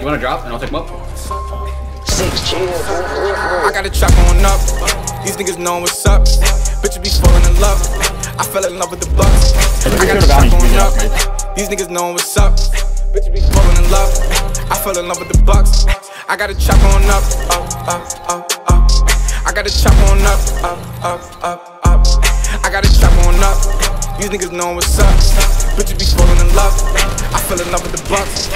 You wanna drop and I'll take them up? Six chill. I got a chop on up. These niggas know what's up. Bitches be falling in love. I fell in love with the bucks. I got a chop on up. These niggas know what's up. Bitches be falling in love. I fell in love with the bucks. I got a chop on up. Up, up, up, up. I got a chop on up. Up, up, up, up. I got a chop on up. These niggas know what's up. Bitches be falling in love. I fell in love with the bucks.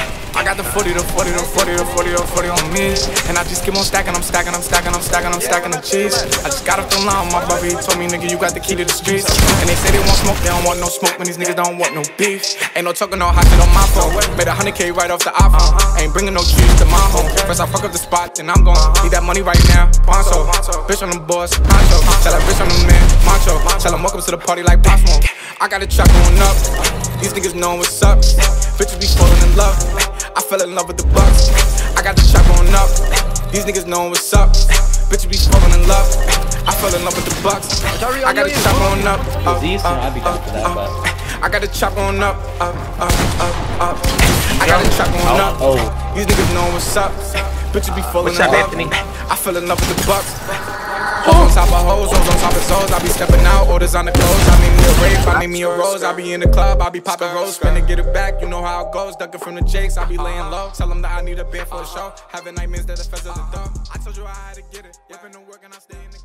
Got the 40, the 40, the 40, the 40, the 40 on me. And I just keep on stacking, I'm stacking, I'm stacking, I'm stacking, I'm stacking the cheese. I just got off the line, my brother, he told me, nigga, you got the key to the streets. And they say they want smoke, they don't want no smoke, when these niggas don't want no beef. Ain't no talking, no hot shit on my phone. Made a 100K right off the iPhone. Ain't bringing no cheese to my home. First I fuck up the spot, then I'm gon' need that money right now. Poncho, bitch on them boys, poncho. Tell that bitch on them man, macho. Tell them welcome to the party like Pop. I got a truck going up. These niggas know what's up. Bitches be. I fell in love with the bucks. I got the chop on up. These niggas know what's up. Bitches be falling in love. I fell in love with the bucks. I got the chop on up. up, Disease, you know, up, I'd be down for that, uh, uh, up, up. Uh, I got the chop on up. Up, up, up, up. I got the chop on oh, up. Oh. These niggas know what's up. Bitches be falling in up, love. Anthony? I fell in love with the bucks. On top of hoes, hoes on top of souls. I be stepping out, orders on the clothes. I need me a rave, I need me a rose. I be in the club, I be popping rose. Spin get it back, you know how it goes. Ducking from the jakes, I be uh-huh. laying low. Tell them that I need a band for the uh-huh. show. Having nightmares that the feds of the door. I told you I had to get it. Whipping the work and I stay in the